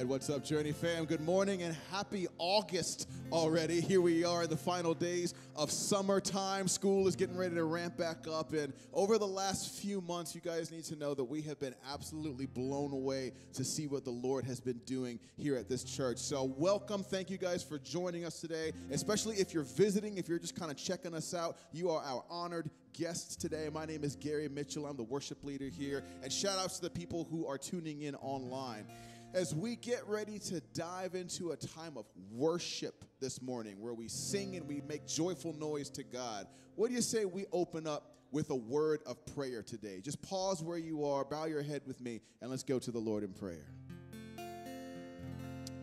right, what's up, Journey fam? Good morning and happy August already. Here we are in the final days of summertime. School is getting ready to ramp back up. And over the last few months, you guys need to know that we have been absolutely blown away to see what the Lord has been doing here at this church. So, welcome. Thank you guys for joining us today, especially if you're visiting, if you're just kind of checking us out. You are our honored guests today. My name is Gary Mitchell. I'm the worship leader here. And shout outs to the people who are tuning in online as we get ready to dive into a time of worship this morning where we sing and we make joyful noise to God, what do you say we open up with a word of prayer today? Just pause where you are, bow your head with me, and let's go to the Lord in prayer.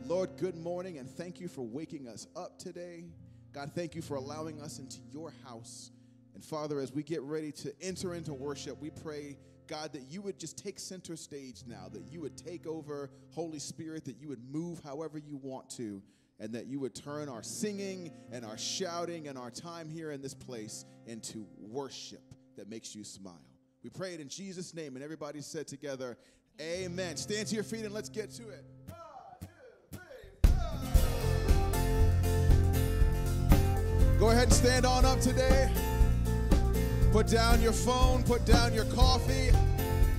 Lord, good morning, and thank you for waking us up today. God, thank you for allowing us into your house. And Father, as we get ready to enter into worship, we pray God, that you would just take center stage now, that you would take over, Holy Spirit, that you would move however you want to, and that you would turn our singing and our shouting and our time here in this place into worship that makes you smile. We pray it in Jesus' name, and everybody said together, Amen. Stand to your feet and let's get to it. Go ahead and stand on up today. Put down your phone, put down your coffee,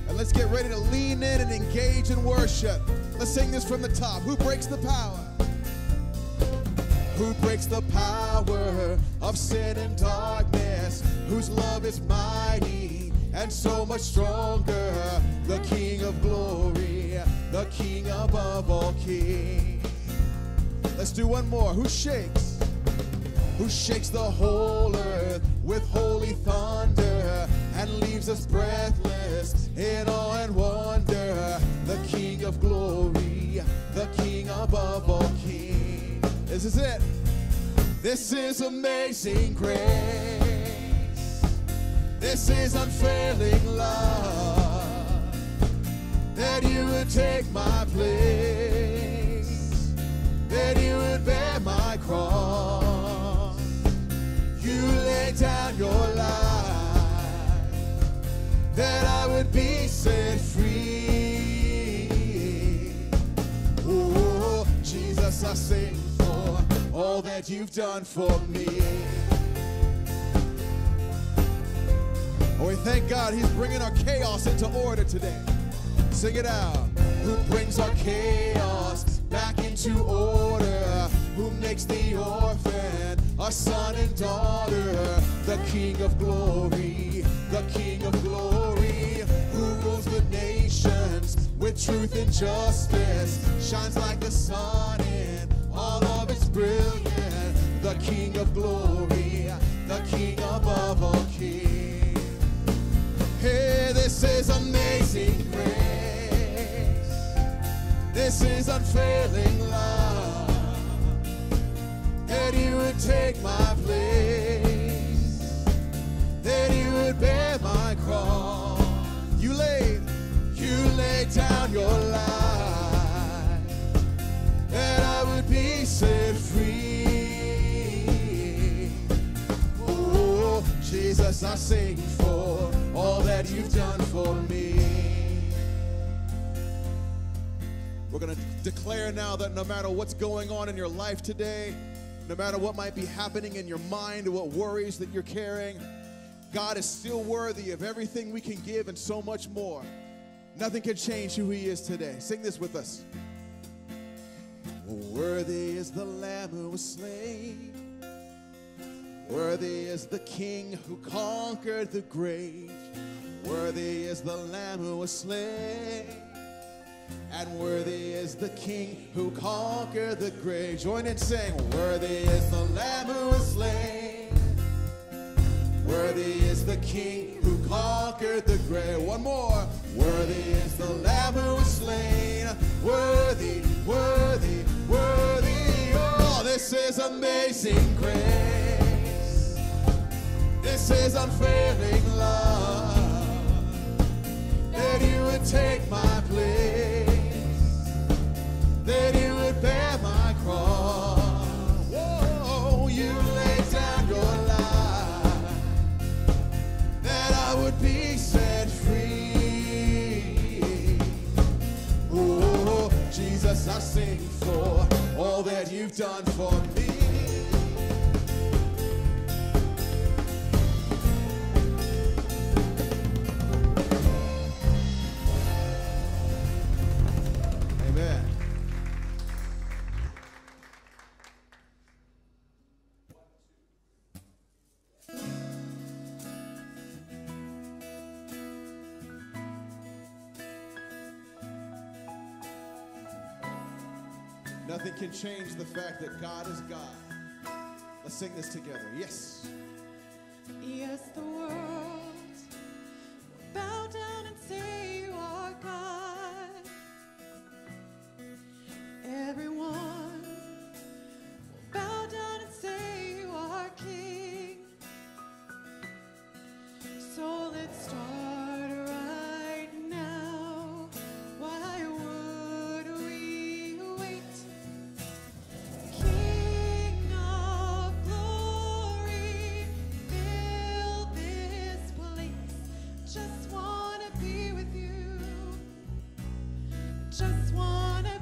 and let's get ready to lean in and engage in worship. Let's sing this from the top. Who breaks the power? Who breaks the power of sin and darkness? Whose love is mighty and so much stronger? The King of glory, the King above all kings. Let's do one more. Who shakes? who shakes the whole earth with holy thunder and leaves us breathless in awe and wonder. The King of glory, the King above all kings. This is it. This is amazing grace. This is unfailing love. That you would take my place. That you would bear my cross you lay down your life that I would be set free. Oh, Jesus, I sing for all that you've done for me. Oh, we thank God He's bringing our chaos into order today. Sing it out. Who brings our chaos back into order? Who makes the orphan a son and daughter? The King of glory, the King of glory, who rules the nations with truth and justice, shines like the sun in all of its brilliance. The King of glory, the King above all kings. Hey, this is amazing grace. This is unfailing love. That you would take my place. That you would bear my cross. You laid, you laid down your life. That I would be set free. Oh, Jesus, I sing for all that you've done for me. We're going to declare now that no matter what's going on in your life today, no matter what might be happening in your mind or what worries that you're carrying, God is still worthy of everything we can give and so much more. Nothing can change who He is today. Sing this with us. Worthy is the Lamb who was slain. Worthy is the King who conquered the grave. Worthy is the Lamb who was slain. And worthy is the King who conquered the grave. Join in sing. Worthy is the Lamb who was slain. Worthy is the King who conquered the grave. One more. Worthy is the Lamb who was slain. Worthy, worthy, worthy. Oh, this is amazing grace. This is unfailing love. That you would take my place that he would bear my cross. Oh, you laid down your life that I would be set free. Oh, Jesus, I sing for all that you've done for me. The fact that God is God. Let's sing this together. Yes. Yes, the world will bow down and say you are God.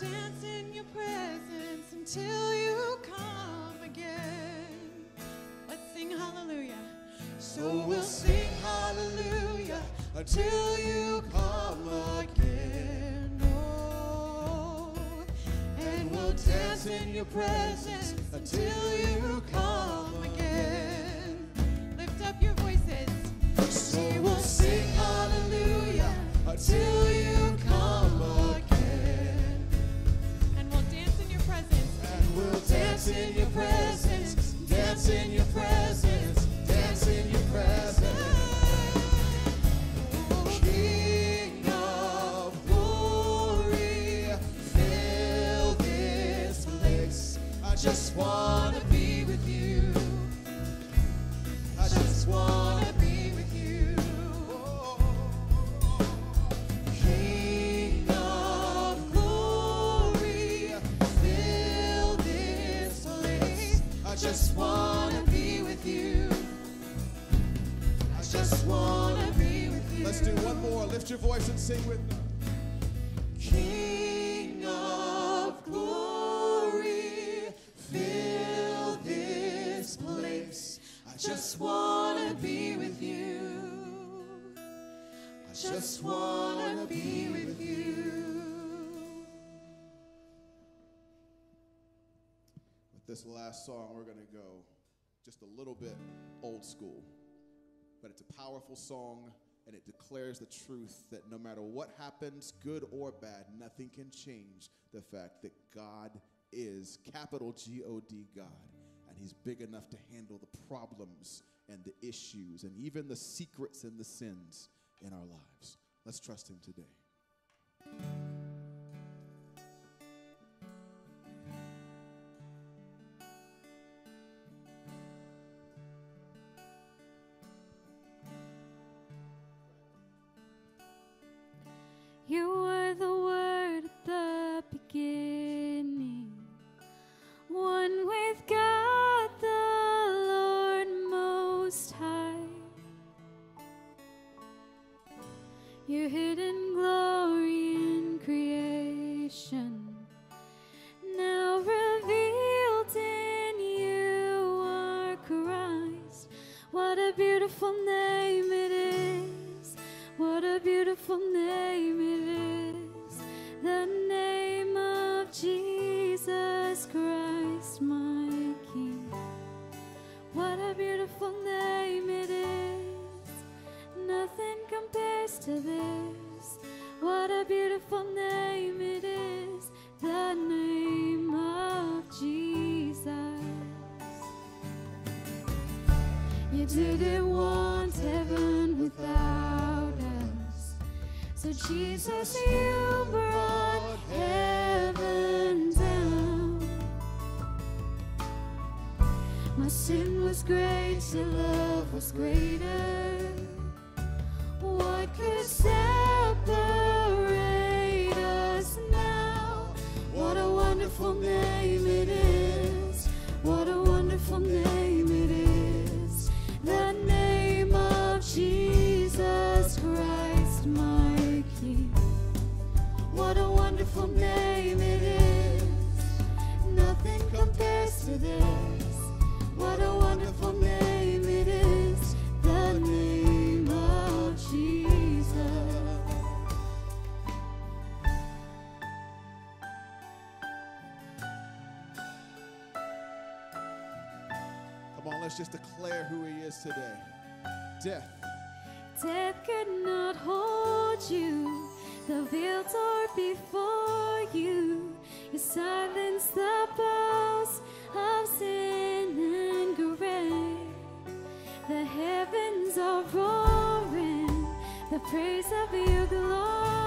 dance in your presence until you come again. Let's sing hallelujah. So oh, we'll sing hallelujah until you come again. Oh, and we'll dance in your presence until you come again. Lift up your voices. So we'll sing hallelujah until you in your presence, dance in your presence, dance in your presence. King of glory, fill this place. I just wanna wanna be with you. Let's do one more. Lift your voice and sing with me. King of glory, fill this place. I just wanna be with you. I just wanna be with you. With this last song, we're gonna go just a little bit old school. But it's a powerful song and it declares the truth that no matter what happens, good or bad, nothing can change the fact that God is capital G O D God. And He's big enough to handle the problems and the issues and even the secrets and the sins in our lives. Let's trust Him today. What name didn't want heaven without us. So, Jesus, you brought heaven down. My sin was great, your love was greater. Come on, let's just declare who he is today. Death. Death could not hold you. The veil tore before you. You silenced the bows of sin and grave. The heavens are roaring. The praise of your glory.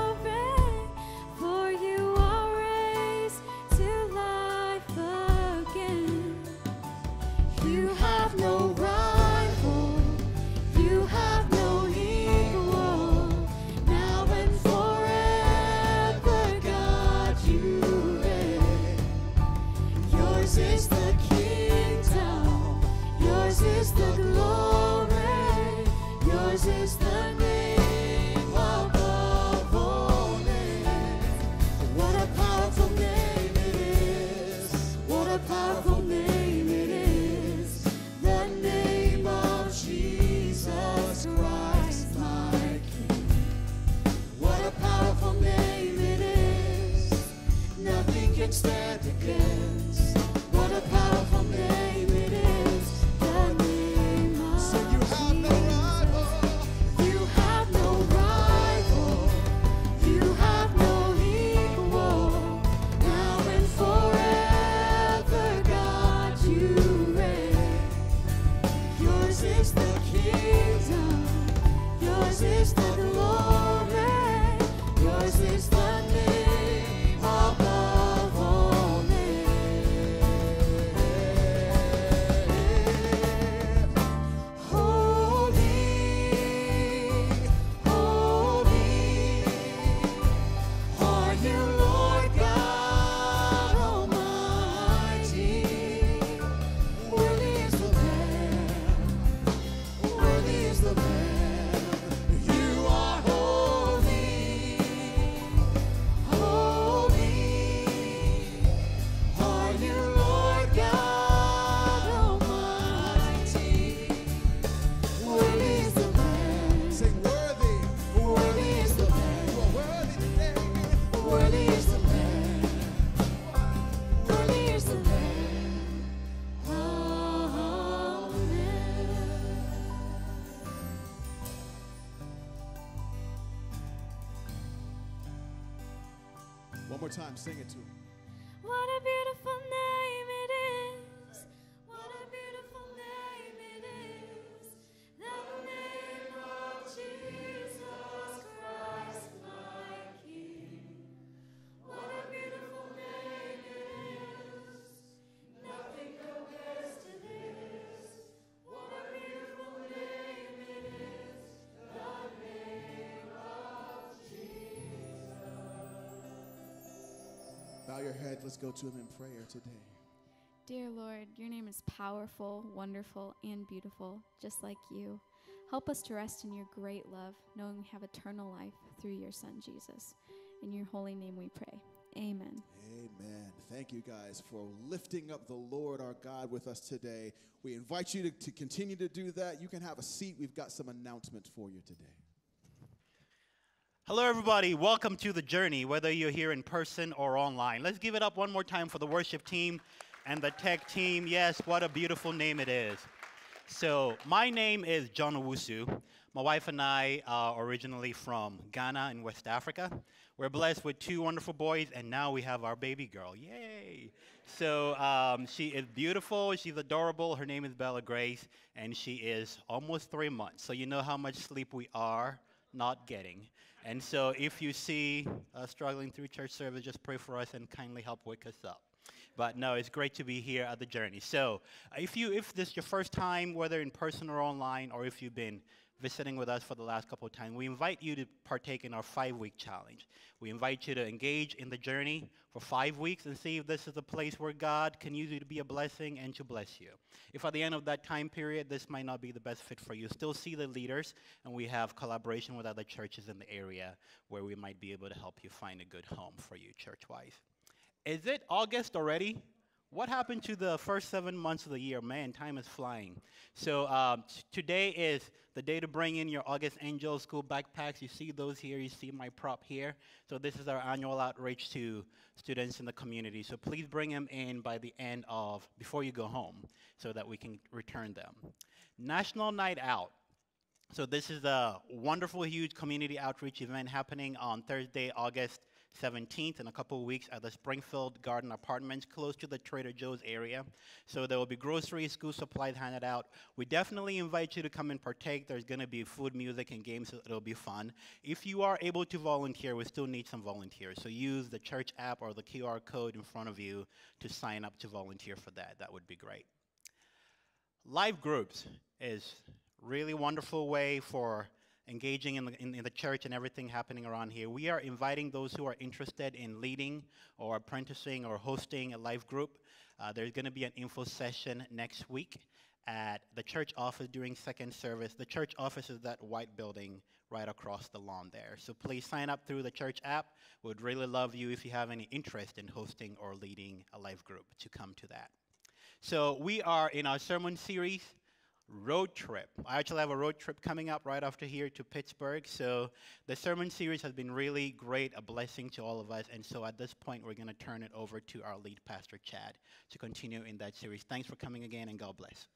time, sing it to him. let's go to Him in prayer today. Dear Lord, your name is powerful, wonderful, and beautiful, just like you. Help us to rest in your great love, knowing we have eternal life through your Son, Jesus. In your holy name we pray. Amen. Amen. Thank you guys for lifting up the Lord our God with us today. We invite you to, to continue to do that. You can have a seat. We've got some announcements for you today. Hello, everybody. Welcome to The Journey, whether you're here in person or online. Let's give it up one more time for the worship team and the tech team. Yes, what a beautiful name it is. So, my name is John Owusu. My wife and I are originally from Ghana in West Africa. We're blessed with two wonderful boys, and now we have our baby girl. Yay! So, um, she is beautiful, she's adorable. Her name is Bella Grace, and she is almost three months. So, you know how much sleep we are not getting. And so if you see us struggling through church service, just pray for us and kindly help wake us up. But no, it's great to be here at the journey. So uh, if you if this is your first time, whether in person or online, or if you've been visiting with us for the last couple of times, we invite you to partake in our five week challenge. We invite you to engage in the journey for five weeks and see if this is a place where God can use you to be a blessing and to bless you. If at the end of that time period, this might not be the best fit for you, still see the leaders, and we have collaboration with other churches in the area where we might be able to help you find a good home for you church wise. Is it August already? What happened to the first seven months of the year? Man, time is flying. So um, today is the day to bring in your August Angel School backpacks. You see those here. You see my prop here. So this is our annual outreach to students in the community. So please bring them in by the end of before you go home, so that we can return them. National Night Out. So this is a wonderful, huge community outreach event happening on Thursday, August 17th in a couple of weeks at the Springfield Garden Apartments close to the Trader Joe's area. So there will be groceries, school supplies handed out. We definitely invite you to come and partake. There's going to be food, music, and games. So it'll be fun. If you are able to volunteer, we still need some volunteers. So use the church app or the QR code in front of you to sign up to volunteer for that. That would be great. Live groups is really wonderful way for engaging in the, in, in, the church and everything happening around here. We are inviting those who are interested in leading or apprenticing or hosting a life group. Uh, there's going to be an info session next week at the church office during second service. The church office is that white building right across the lawn there. So please sign up through the church app. We would really love you if you have any interest in hosting or leading a life group to come to that. So we are in our sermon series road trip. I actually have a road trip coming up right after here to Pittsburgh. So the sermon series has been really great, a blessing to all of us. And so at this point, we're going to turn it over to our lead pastor, Chad, to continue in that series. Thanks for coming again, and God bless.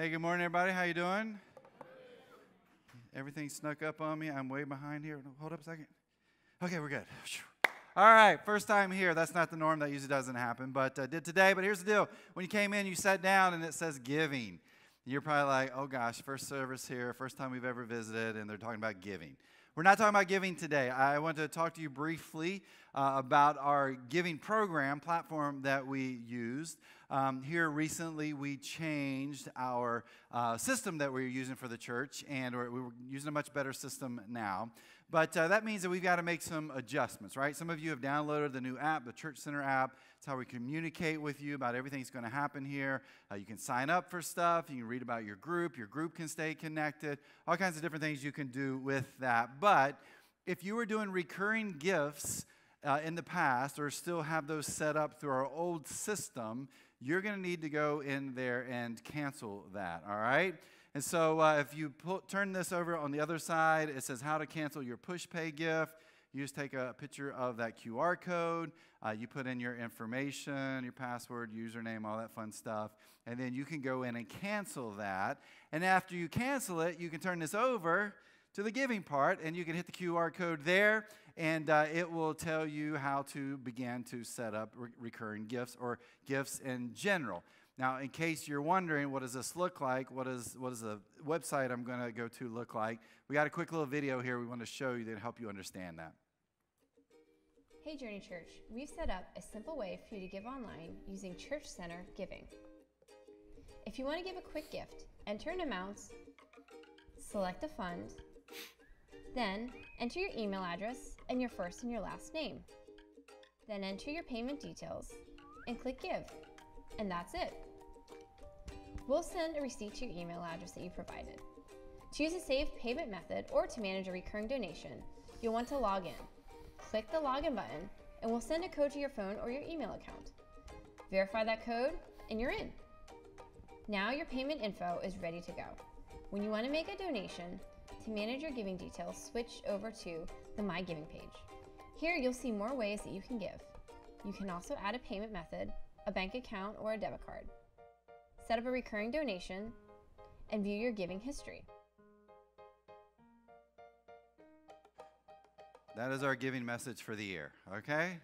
Hey, good morning, everybody. How you doing? Everything snuck up on me. I'm way behind here. Hold up a second. Okay, we're good. All right, first time here. That's not the norm. That usually doesn't happen, but uh, did today. But here's the deal: when you came in, you sat down, and it says giving. You're probably like, "Oh gosh, first service here, first time we've ever visited, and they're talking about giving." We're not talking about giving today. I want to talk to you briefly uh, about our giving program platform that we used. Um, here recently, we changed our uh, system that we were using for the church, and we're, we're using a much better system now. But uh, that means that we've got to make some adjustments, right? Some of you have downloaded the new app, the Church Center app. It's how we communicate with you about everything that's going to happen here. Uh, you can sign up for stuff. You can read about your group. Your group can stay connected. All kinds of different things you can do with that. But if you were doing recurring gifts uh, in the past or still have those set up through our old system, you're going to need to go in there and cancel that, all right? And so uh, if you pull, turn this over on the other side, it says how to cancel your Pushpay gift. You just take a picture of that QR code. Uh, you put in your information, your password, username, all that fun stuff. And then you can go in and cancel that. And after you cancel it, you can turn this over to the giving part and you can hit the QR code there and uh, it will tell you how to begin to set up re- recurring gifts or gifts in general. Now, in case you're wondering, what does this look like? What, is, what does the website I'm going to go to look like? We got a quick little video here we want to show you that help you understand that. Hey Journey Church, we've set up a simple way for you to give online using Church Center Giving. If you want to give a quick gift, enter an amount, select a fund, then enter your email address and your first and your last name. Then enter your payment details and click Give. And that's it. We'll send a receipt to your email address that you provided. To use a saved payment method or to manage a recurring donation, you'll want to log in. Click the login button and we'll send a code to your phone or your email account. Verify that code and you're in. Now your payment info is ready to go. When you want to make a donation, to manage your giving details, switch over to the My Giving page. Here you'll see more ways that you can give. You can also add a payment method, a bank account, or a debit card. Set up a recurring donation and view your giving history. That is our giving message for the year, okay?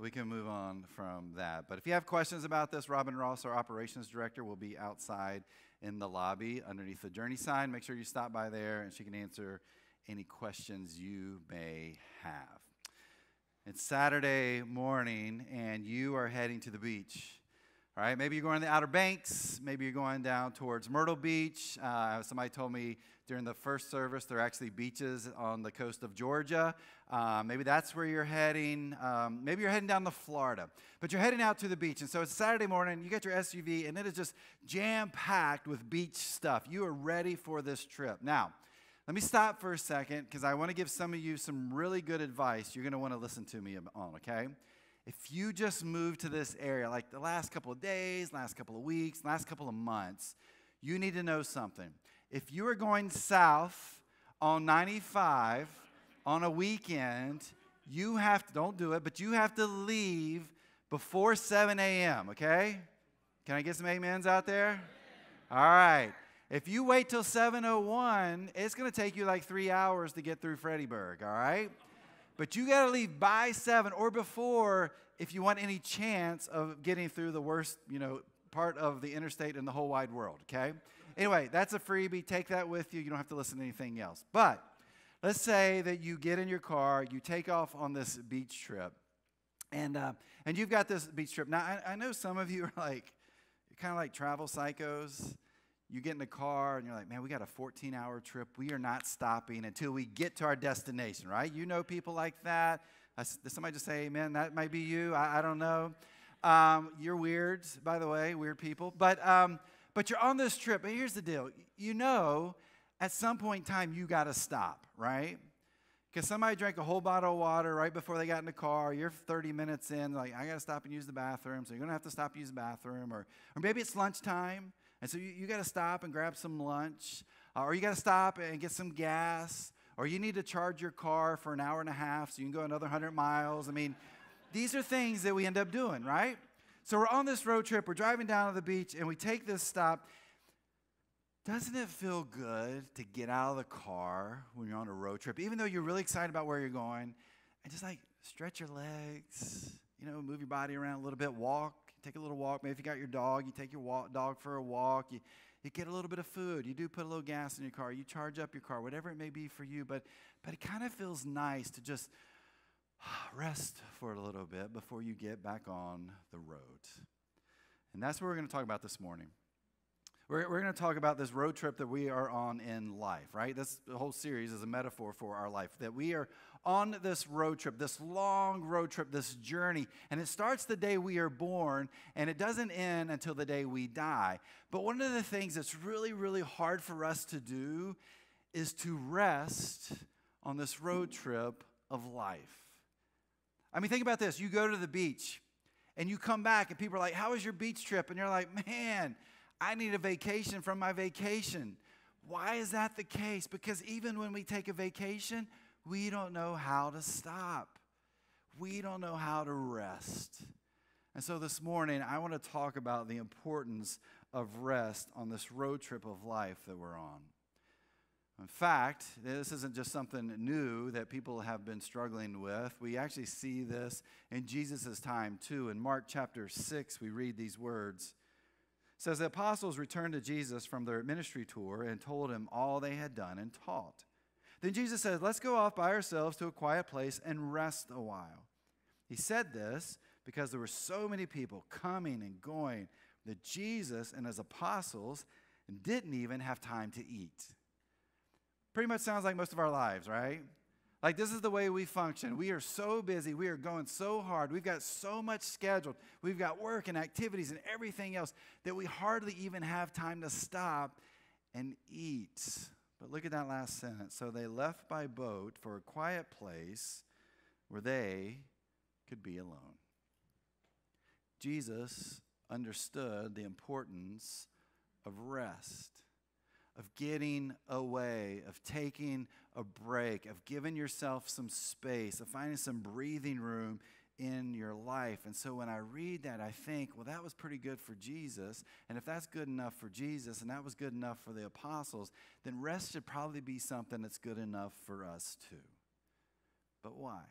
We can move on from that. But if you have questions about this, Robin Ross, our operations director, will be outside in the lobby underneath the journey sign. Make sure you stop by there and she can answer any questions you may have. It's Saturday morning and you are heading to the beach. All right, maybe you're going to the Outer Banks. Maybe you're going down towards Myrtle Beach. Uh, somebody told me during the first service there are actually beaches on the coast of Georgia. Uh, maybe that's where you're heading. Um, maybe you're heading down to Florida, but you're heading out to the beach. And so it's Saturday morning. You get your SUV, and it is just jam packed with beach stuff. You are ready for this trip. Now, let me stop for a second because I want to give some of you some really good advice you're going to want to listen to me on, okay? If you just move to this area, like the last couple of days, last couple of weeks, last couple of months, you need to know something. If you are going south on 95 on a weekend, you have to, don't do it, but you have to leave before 7 a.m., okay? Can I get some amens out there? All right. If you wait till 7:01, it's going to take you like 3 hours to get through Freddyburg, all right? But you got to leave by seven or before if you want any chance of getting through the worst, you know, part of the interstate in the whole wide world, okay? Anyway, that's a freebie. Take that with you. You don't have to listen to anything else. But let's say that you get in your car, you take off on this beach trip, and, uh, and you've got this beach trip. Now, I, I know some of you are like, kind of like travel psychos you get in the car and you're like, man, we got a 14 hour trip. We are not stopping until we get to our destination, right? You know people like that. Did somebody just say amen? That might be you. I, I don't know. Um, you're weird, by the way, weird people. But, um, but you're on this trip. But here's the deal you know, at some point in time, you got to stop, right? Because somebody drank a whole bottle of water right before they got in the car. You're 30 minutes in, like, I got to stop and use the bathroom. So you're going to have to stop and use the bathroom. Or, or maybe it's lunchtime and so you, you got to stop and grab some lunch, uh, or you got to stop and get some gas, or you need to charge your car for an hour and a half so you can go another 100 miles. I mean, these are things that we end up doing, right? So we're on this road trip, we're driving down to the beach, and we take this stop. Doesn't it feel good to get out of the car when you're on a road trip, even though you're really excited about where you're going, and just like stretch your legs, you know, move your body around a little bit, walk, take a little walk. Maybe if you got your dog, you take your walk, dog for a walk. You, you get a little bit of food. You do put a little gas in your car. You charge up your car, whatever it may be for you. But, but it kind of feels nice to just rest for a little bit before you get back on the road. And that's what we're going to talk about this morning. We're, we're going to talk about this road trip that we are on in life, right? This whole series is a metaphor for our life, that we are on this road trip, this long road trip, this journey. And it starts the day we are born, and it doesn't end until the day we die. But one of the things that's really, really hard for us to do is to rest on this road trip of life. I mean, think about this you go to the beach, and you come back, and people are like, How was your beach trip? And you're like, Man, I need a vacation from my vacation. Why is that the case? Because even when we take a vacation, we don't know how to stop. We don't know how to rest. And so this morning, I want to talk about the importance of rest on this road trip of life that we're on. In fact, this isn't just something new that people have been struggling with. We actually see this in Jesus' time too. In Mark chapter 6, we read these words says the apostles returned to Jesus from their ministry tour and told him all they had done and taught. Then Jesus said, Let's go off by ourselves to a quiet place and rest a while. He said this because there were so many people coming and going that Jesus and his apostles didn't even have time to eat. Pretty much sounds like most of our lives, right? Like, this is the way we function. We are so busy. We are going so hard. We've got so much scheduled. We've got work and activities and everything else that we hardly even have time to stop and eat. But look at that last sentence. So they left by boat for a quiet place where they could be alone. Jesus understood the importance of rest, of getting away, of taking a break, of giving yourself some space, of finding some breathing room in your life. And so when I read that, I think, well, that was pretty good for Jesus. And if that's good enough for Jesus and that was good enough for the apostles, then rest should probably be something that's good enough for us too. But why?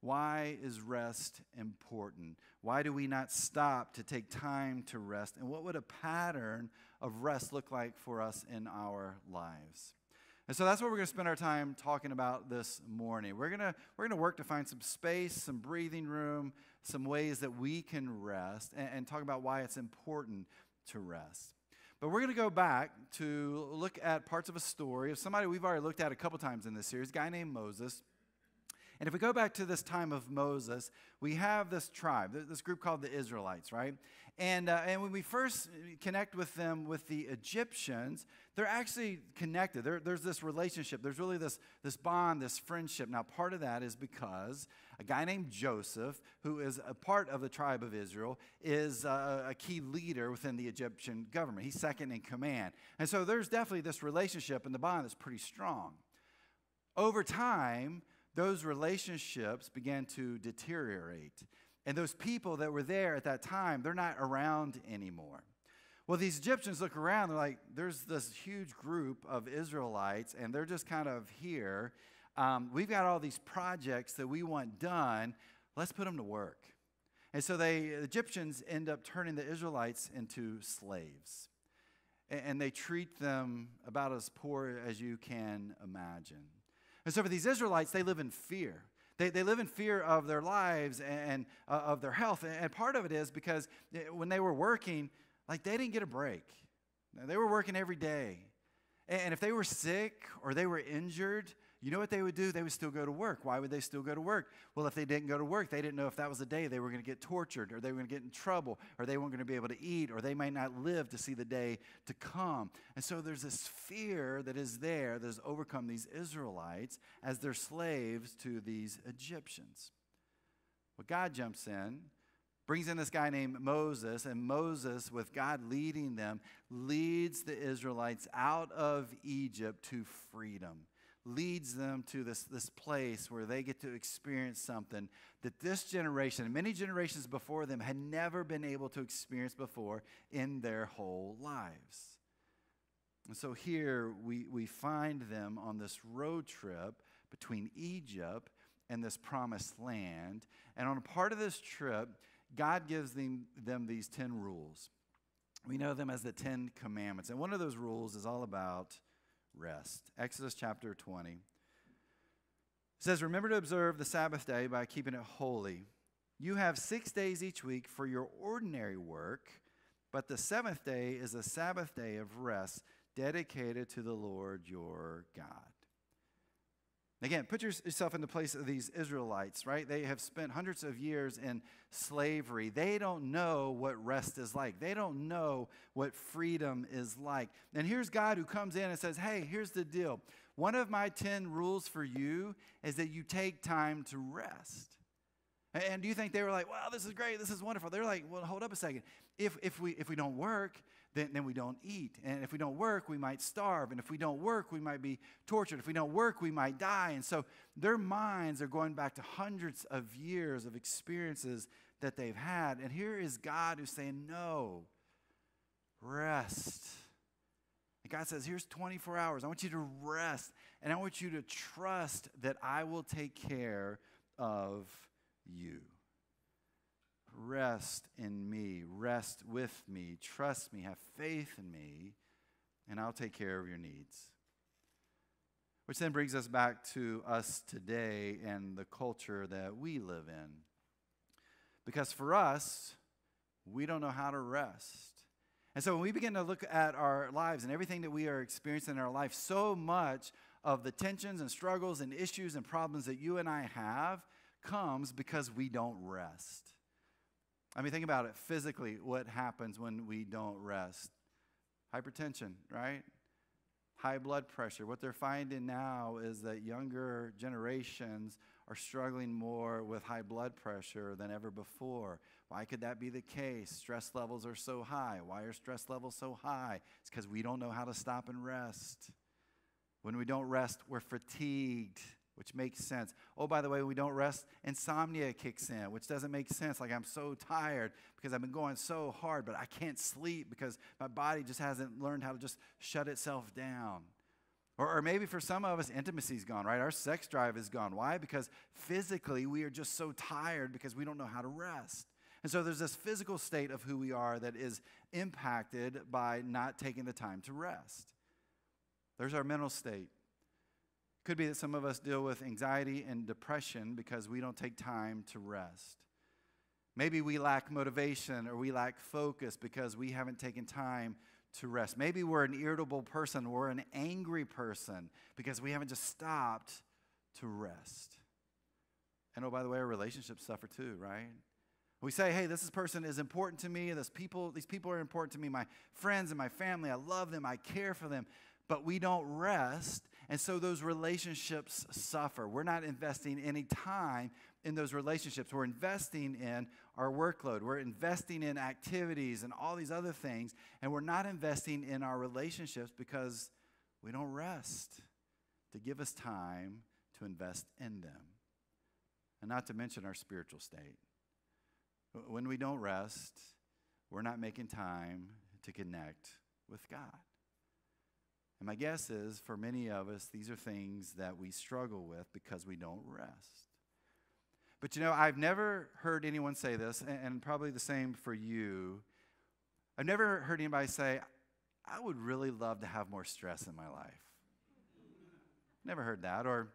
Why is rest important? Why do we not stop to take time to rest? And what would a pattern of rest look like for us in our lives? And so that's what we're going to spend our time talking about this morning. We're going to we're going to work to find some space, some breathing room, some ways that we can rest and, and talk about why it's important to rest. But we're going to go back to look at parts of a story of somebody we've already looked at a couple times in this series, a guy named Moses. And if we go back to this time of Moses, we have this tribe, this group called the Israelites, right? And, uh, and when we first connect with them with the Egyptians, they're actually connected. There, there's this relationship. There's really this, this bond, this friendship. Now, part of that is because a guy named Joseph, who is a part of the tribe of Israel, is uh, a key leader within the Egyptian government. He's second in command. And so there's definitely this relationship and the bond is pretty strong. Over time, those relationships began to deteriorate. And those people that were there at that time, they're not around anymore. Well, these Egyptians look around, they're like, there's this huge group of Israelites, and they're just kind of here. Um, we've got all these projects that we want done. Let's put them to work. And so they, the Egyptians end up turning the Israelites into slaves. And, and they treat them about as poor as you can imagine. And so for these Israelites, they live in fear. They, they live in fear of their lives and uh, of their health. And part of it is because eh, when they were working, like they didn't get a break. They were working every day. And if they were sick or they were injured, you know what they would do? They would still go to work. Why would they still go to work? Well, if they didn't go to work, they didn't know if that was the day they were going to get tortured or they were going to get in trouble or they weren't going to be able to eat or they might not live to see the day to come. And so there's this fear that is there that has overcome these Israelites as their slaves to these Egyptians. Well, God jumps in brings in this guy named Moses, and Moses, with God leading them, leads the Israelites out of Egypt to freedom leads them to this, this place where they get to experience something that this generation many generations before them had never been able to experience before in their whole lives. And so here we, we find them on this road trip between Egypt and this promised land. And on a part of this trip, God gives them, them these 10 rules. We know them as the 10 commandments. And one of those rules is all about rest. Exodus chapter 20 says, Remember to observe the Sabbath day by keeping it holy. You have six days each week for your ordinary work, but the seventh day is a Sabbath day of rest dedicated to the Lord your God. Again, put yourself in the place of these Israelites, right? They have spent hundreds of years in slavery. They don't know what rest is like. They don't know what freedom is like. And here's God who comes in and says, Hey, here's the deal. One of my 10 rules for you is that you take time to rest. And do you think they were like, wow, this is great, this is wonderful? They're like, well, hold up a second. If, if, we, if we don't work, then, then we don't eat. And if we don't work, we might starve. And if we don't work, we might be tortured. If we don't work, we might die. And so their minds are going back to hundreds of years of experiences that they've had. And here is God who's saying, no, rest. And God says, here's 24 hours. I want you to rest. And I want you to trust that I will take care of you. Rest in me, rest with me, trust me, have faith in me, and I'll take care of your needs. Which then brings us back to us today and the culture that we live in. Because for us, we don't know how to rest. And so when we begin to look at our lives and everything that we are experiencing in our life, so much of the tensions and struggles and issues and problems that you and I have comes because we don't rest. I mean, think about it physically what happens when we don't rest? Hypertension, right? high blood pressure. What they're finding now is that younger generations are struggling more with high blood pressure than ever before. Why could that be the case? Stress levels are so high. Why are stress levels so high? It's because we don't know how to stop and rest. When we don't rest, we're fatigued, which makes sense. Oh, by the way, we don't rest, insomnia kicks in, which doesn't make sense. Like I'm so tired because I've been going so hard, but I can't sleep because my body just hasn't learned how to just shut itself down. Or, or maybe for some of us, intimacy's gone, right? Our sex drive is gone. Why? Because physically we are just so tired because we don't know how to rest. And so there's this physical state of who we are that is impacted by not taking the time to rest. There's our mental state. Could be that some of us deal with anxiety and depression because we don't take time to rest. Maybe we lack motivation or we lack focus because we haven't taken time to rest. Maybe we're an irritable person, we're an angry person because we haven't just stopped to rest. And oh, by the way, our relationships suffer too, right? We say, hey, this person is important to me, this people, these people are important to me, my friends and my family, I love them, I care for them, but we don't rest. And so those relationships suffer. We're not investing any time in those relationships. We're investing in our workload. We're investing in activities and all these other things. And we're not investing in our relationships because we don't rest to give us time to invest in them. And not to mention our spiritual state. When we don't rest, we're not making time to connect with God. And my guess is for many of us, these are things that we struggle with because we don't rest. But you know, I've never heard anyone say this, and, probably the same for you. I've never heard anybody say, I would really love to have more stress in my life. Never heard that. Or,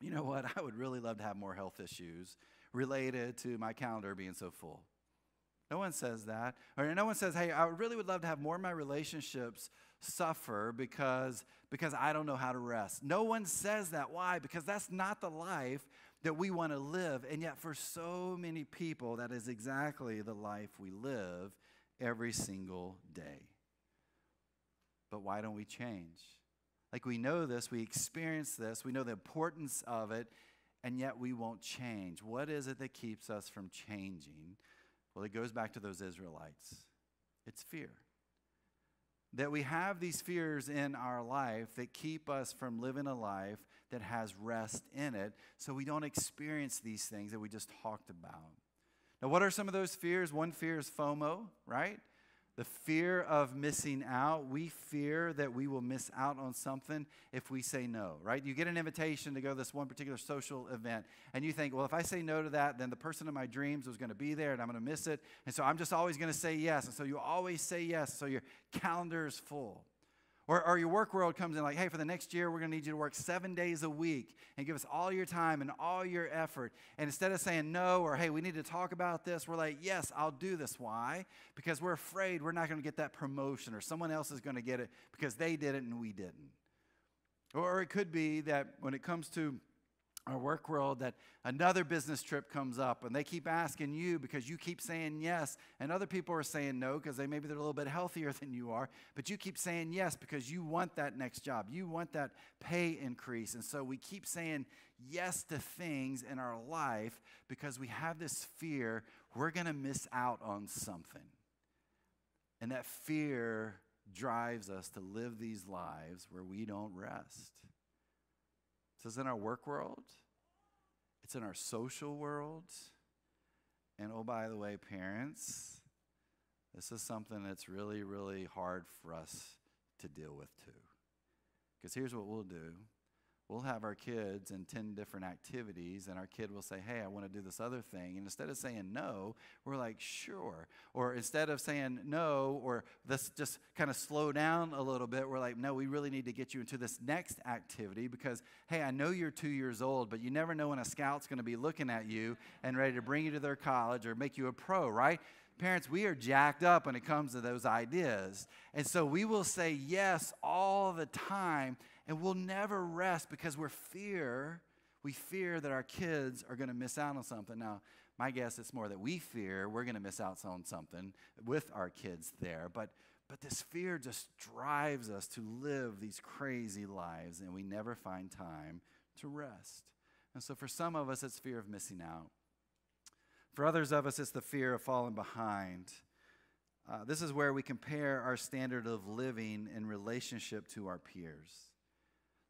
you know what, I would really love to have more health issues related to my calendar being so full. No one says that. Or no one says, hey, I really would love to have more of my relationships suffer because, because I don't know how to rest. No one says that. Why? Because that's not the life that we want to live. And yet, for so many people, that is exactly the life we live every single day. But why don't we change? Like we know this, we experience this, we know the importance of it, and yet we won't change. What is it that keeps us from changing? Well, it goes back to those Israelites it's fear. That we have these fears in our life that keep us from living a life that has rest in it, so we don't experience these things that we just talked about. Now, what are some of those fears? One fear is FOMO, right? The fear of missing out. We fear that we will miss out on something if we say no, right? You get an invitation to go to this one particular social event, and you think, well, if I say no to that, then the person of my dreams was going to be there and I'm going to miss it. And so I'm just always going to say yes. And so you always say yes, so your calendar is full. Or, or your work world comes in like, hey, for the next year, we're going to need you to work seven days a week and give us all your time and all your effort. And instead of saying no or, hey, we need to talk about this, we're like, yes, I'll do this. Why? Because we're afraid we're not going to get that promotion or someone else is going to get it because they did it and we didn't. Or it could be that when it comes to our work world that another business trip comes up and they keep asking you because you keep saying yes and other people are saying no because they maybe they're a little bit healthier than you are but you keep saying yes because you want that next job. You want that pay increase. And so we keep saying yes to things in our life because we have this fear we're going to miss out on something. And that fear drives us to live these lives where we don't rest it's in our work world, it's in our social world. And oh, by the way, parents, this is something that's really, really hard for us to deal with too. Because here's what we'll do we'll have our kids in 10 different activities, and our kid will say, Hey, I want to do this other thing. And instead of saying no, we're like, Sure. Or instead of saying no, or let's just kind of slow down a little bit, we're like, No, we really need to get you into this next activity because, hey, I know you're two years old, but you never know when a scout's going to be looking at you and ready to bring you to their college or make you a pro, right? Parents, we are jacked up when it comes to those ideas. And so we will say yes all the time and we'll never rest because we're fear, we fear that our kids are going to miss out on something. Now, my guess is more that we fear we're going to miss out on something with our kids there. But But this fear just drives us to live these crazy lives, and we never find time to rest. And so, for some of us, it's fear of missing out. For others of us, it's the fear of falling behind. Uh, this is where we compare our standard of living in relationship to our peers.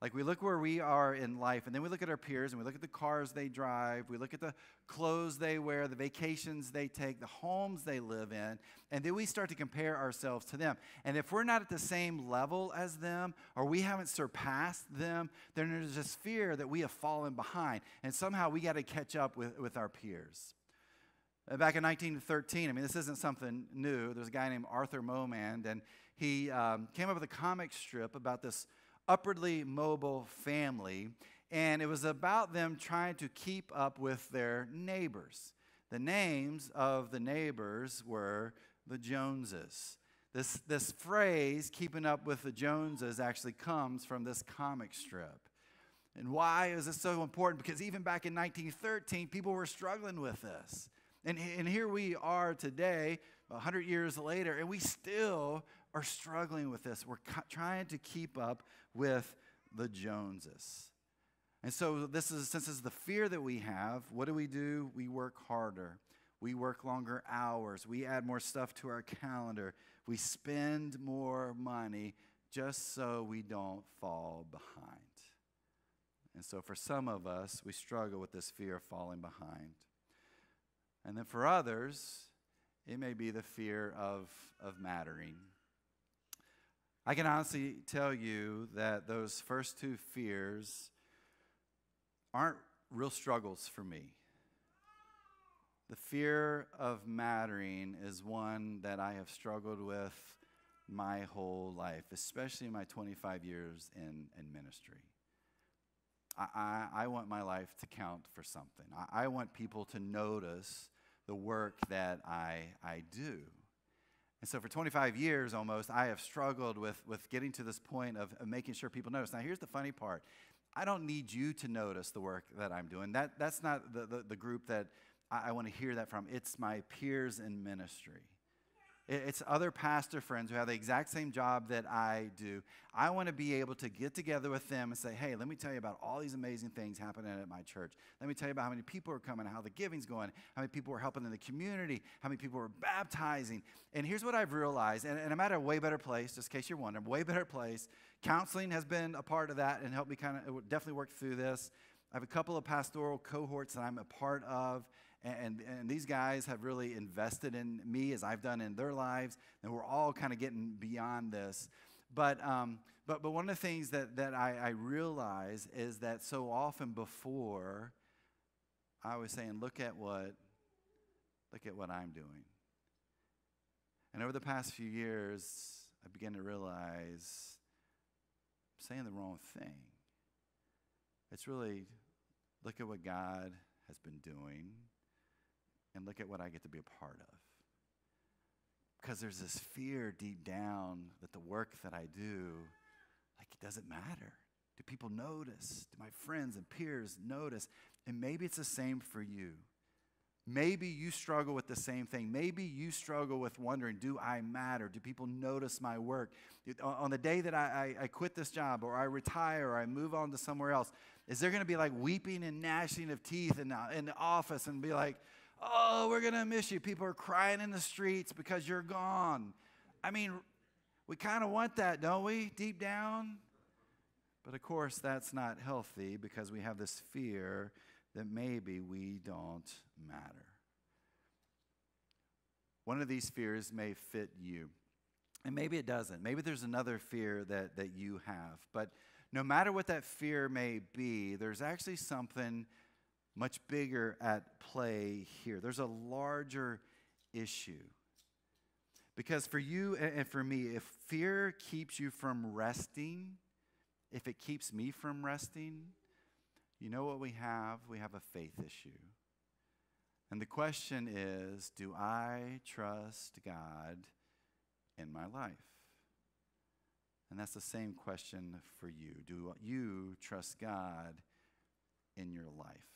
Like we look where we are in life, and then we look at our peers, and we look at the cars they drive, we look at the clothes they wear, the vacations they take, the homes they live in, and then we start to compare ourselves to them. And if we're not at the same level as them, or we haven't surpassed them, then there's this fear that we have fallen behind, and somehow we got to catch up with, with our peers. Uh, Back in 1913, I mean, this isn't something new. There's a guy named Arthur Momand, and he um, came up with a comic strip about this upwardly mobile family, and it was about them trying to keep up with their neighbors. The names of the neighbors were the Joneses. This, this phrase, keeping up with the Joneses, actually comes from this comic strip. And why is this so important? Because even back in 1913, people were struggling with this. And, and here we are today, 100 years later, and we still are struggling with this. We're trying to keep up with the Joneses. And so, this is since is the fear that we have, what do we do? We work harder. We work longer hours. We add more stuff to our calendar. We spend more money just so we don't fall behind. And so, for some of us, we struggle with this fear of falling behind. And then for others, it may be the fear of, of mattering. I can honestly tell you that those first two fears aren't real struggles for me. The fear of mattering is one that I have struggled with my whole life, especially my 25 years in, in ministry. I, I, I want my life to count for something. I, I want people to notice the work that I, I do. And so for 25 years almost, I have struggled with, with getting to this point of, of making sure people notice. Now, here's the funny part I don't need you to notice the work that I'm doing. That, that's not the, the, the group that I, I want to hear that from. It's my peers in ministry. It's other pastor friends who have the exact same job that I do. I want to be able to get together with them and say, hey, let me tell you about all these amazing things happening at my church. Let me tell you about how many people are coming, how the giving's going, how many people are helping in the community, how many people are baptizing. And here's what I've realized, and, and I'm at a way better place, just in case you're wondering, way better place. Counseling has been a part of that and helped me kind of definitely work through this. I have a couple of pastoral cohorts that I'm a part of. And, and these guys have really invested in me as I've done in their lives. And we're all kind of getting beyond this. But, um, but, but one of the things that, that I, I realize is that so often before, I was saying, look at what, look at what I'm doing. And over the past few years, I began to realize I'm saying the wrong thing. It's really look at what God has been doing and look at what I get to be a part of. Because there's this fear deep down that the work that I do, like it doesn't matter. Do people notice? Do my friends and peers notice? And maybe it's the same for you. Maybe you struggle with the same thing. Maybe you struggle with wondering, do I matter? Do people notice my work? On the day that I, I, I quit this job or I retire or I move on to somewhere else, is there going to be like weeping and gnashing of teeth in in the office and be like, Oh, we're going to miss you. People are crying in the streets because you're gone. I mean, we kind of want that, don't we, deep down? But of course, that's not healthy because we have this fear that maybe we don't matter. One of these fears may fit you, and maybe it doesn't. Maybe there's another fear that, that you have. But no matter what that fear may be, there's actually something much bigger at play here. There's a larger issue. Because for you and for me, if fear keeps you from resting, if it keeps me from resting, you know what we have? We have a faith issue. And the question is do I trust God in my life? And that's the same question for you. Do you trust God in your life?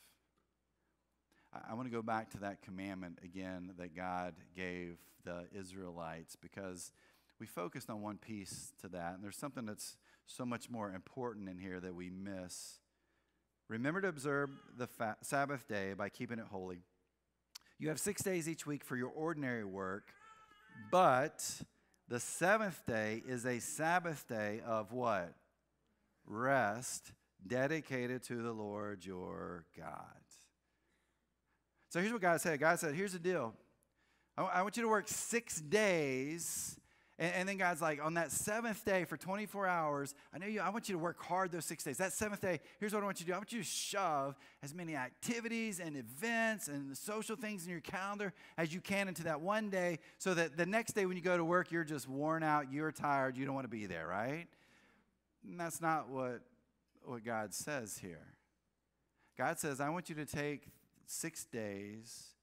I, want to go back to that commandment again that God gave the Israelites because we focused on one piece to that, and there's something that's so much more important in here that we miss. Remember to observe the fa- Sabbath day by keeping it holy. You have six days each week for your ordinary work, but the seventh day is a Sabbath day of what? Rest, dedicated to the Lord your God. So here's what God said God said, Here's the deal. I, I want you to work six days. And, and, then God's like, on that seventh day for 24 hours, I know you, I want you to work hard those six days. That seventh day, here's what I want you to do. I want you to shove as many activities and events and social things in your calendar as you can into that one day so that the next day when you go to work, you're just worn out, you're tired, you don't want to be there, right? And that's not what, what God says here. God says, I want you to take six days,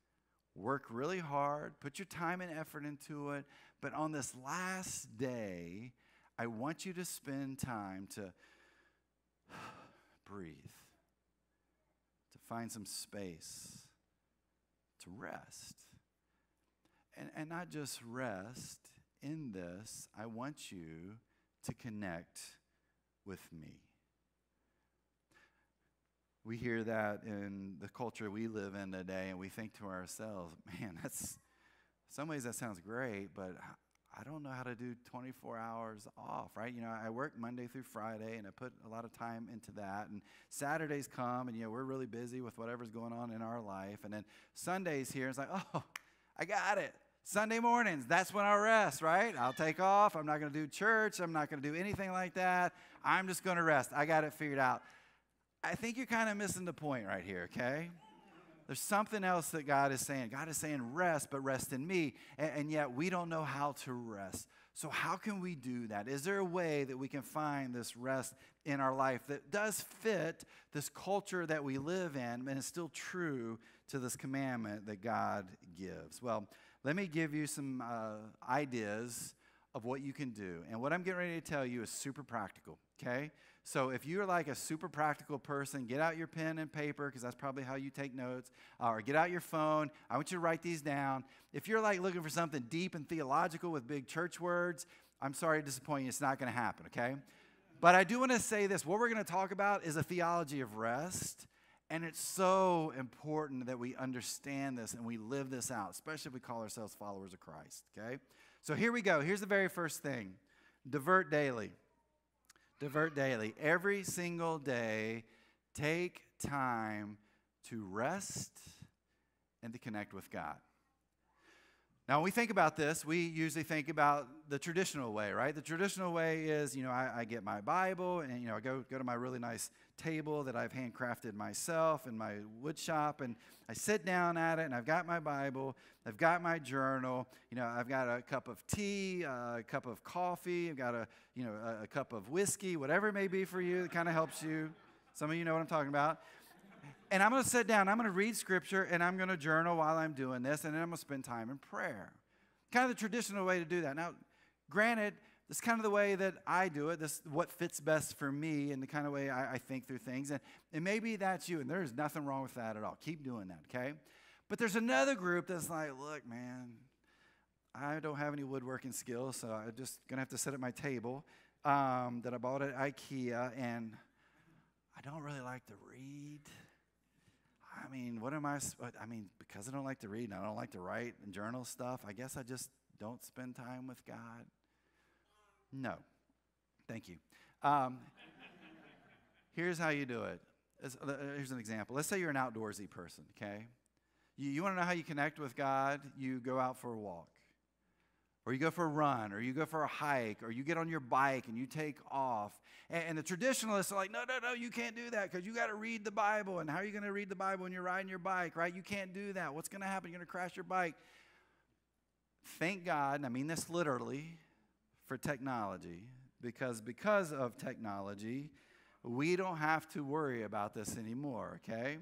work really hard, put your time and effort into it, but on this last day, I want you to spend time to breathe, to find some space, to rest. And, and not just rest, in this, I want you to connect with me. We hear that in the culture we live in today, and we think to ourselves, man, that's some ways that sounds great, but I don't know how to do 24 hours off, right? You know, I work Monday through Friday and I put a lot of time into that. And Saturdays come and, you know, we're really busy with whatever's going on in our life. And then Sundays here, it's like, oh, I got it. Sunday mornings, that's when I'll rest, right? I'll take off. I'm not going to do church. I'm not going to do anything like that. I'm just going to rest. I got it figured out. I think you're kind of missing the point right here, okay? There's something else that God is saying. God is saying rest, but rest in me. And, and, yet we don't know how to rest. So, how can we do that? Is there a way that we can find this rest in our life that does fit this culture that we live in and is still true to this commandment that God gives? Well, let me give you some uh, ideas of what you can do. And what I'm getting ready to tell you is super practical, okay? So if you're like a super practical person, get out your pen and paper because that's probably how you take notes, uh, or get out your phone. I want you to write these down. If you're like looking for something deep and theological with big church words, I'm sorry to disappoint you. It's not going to happen, okay? But I do want to say this. What we're going to talk about is a theology of rest. And it's so important that we understand this and we live this out, especially if we call ourselves followers of Christ, okay? So here we go. Here's the very first thing divert daily. Divert daily. Every single day, take time to rest and to connect with God. Now, when we think about this, we usually think about the traditional way, right? The traditional way is, you know, I, I, get my Bible and, you know, I go, go to my really nice table that I've handcrafted myself in my wood shop and I sit down at it and I've got my Bible, I've got my journal, you know, I've got a cup of tea, uh, a cup of coffee, I've got a, you know, a, a cup of whiskey, whatever it may be for you, it kind of helps you. Some of you know what I'm talking about and I'm going to sit down, I'm going to read scripture, and I'm going to journal while I'm doing this, and then I'm going to spend time in prayer. Kind of the traditional way to do that. Now, granted, this is kind of the way that I do it. This what fits best for me and the kind of way I, I think through things. And, and maybe that's you, and there's nothing wrong with that at all. Keep doing that, okay? But there's another group that's like, look, man, I don't have any woodworking skills, so I'm just going to have to sit at my table um, that I bought at IKEA, and I don't really like to read. I mean, what am I? I mean, because I don't like to read and I don't like to write and journal stuff, I guess I just don't spend time with God. No. Thank you. Um, here's how you do it. Uh, here's an example. Let's say you're an outdoorsy person, okay? You, you want to know how you connect with God? You go out for a walk or you go for a run, or you go for a hike, or you get on your bike and you take off. And, the traditionalists are like, no, no, no, you can't do that because you got to read the Bible. And how are you going to read the Bible when you're riding your bike, right? You can't do that. What's going to happen? You're going to crash your bike. Thank God, and I mean this literally, for technology, because because of technology, we don't have to worry about this anymore, okay?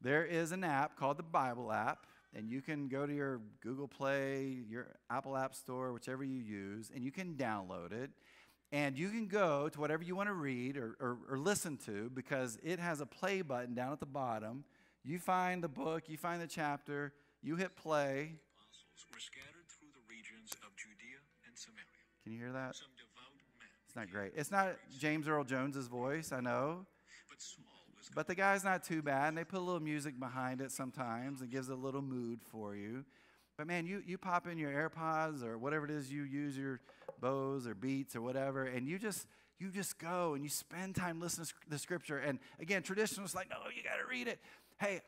There is an app called the Bible app and you can go to your Google Play, your Apple App Store, whichever you use, and you can download it. And you can go to whatever you want to read or, or, or, listen to because it has a play button down at the bottom. You find the book, you find the chapter, you hit play. Scattered through the regions of Judea and Samaria. Can you hear that? It's not great. It's not James Earl Jones's voice, I know. But the guy's not too bad, and they put a little music behind it sometimes and gives a little mood for you. But man, you, you pop in your AirPods or whatever it is you use, your Bose or Beats or whatever, and you just you just go and you spend time listening to the scripture. And again, traditionalists like, no, you got to read it. Hey,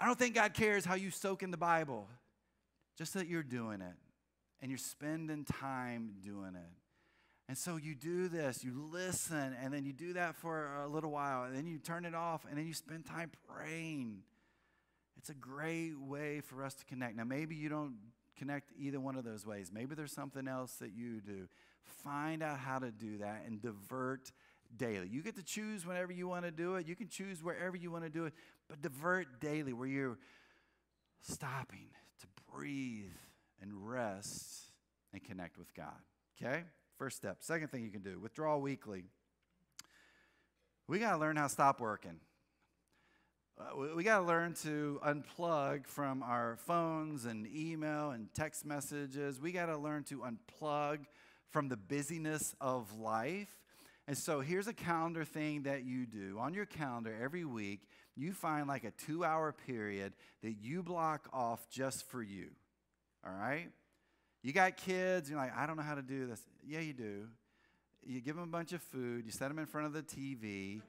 I don't think God cares how you soak in the Bible, just that you're doing it and you're spending time doing it. And so you do this, you listen, and then you do that for a little while, and then you turn it off, and then you spend time praying. It's a great way for us to connect. Now, maybe you don't connect either one of those ways. Maybe there's something else that you do. Find out how to do that and divert daily. You get to choose whenever you want to do it, you can choose wherever you want to do it, but divert daily where you're stopping to breathe and rest and connect with God. Okay? First step. Second thing you can do withdraw weekly. We got to learn how to stop working. Uh, we, got to learn to unplug from our phones and email and text messages. We got to learn to unplug from the busyness of life. And so here's a calendar thing that you do. On your calendar every week, you find like a two hour period that you block off just for you. All right? You got kids, you're like, I don't know how to do this. Yeah, you do. You give them a bunch of food, you set them in front of the TV,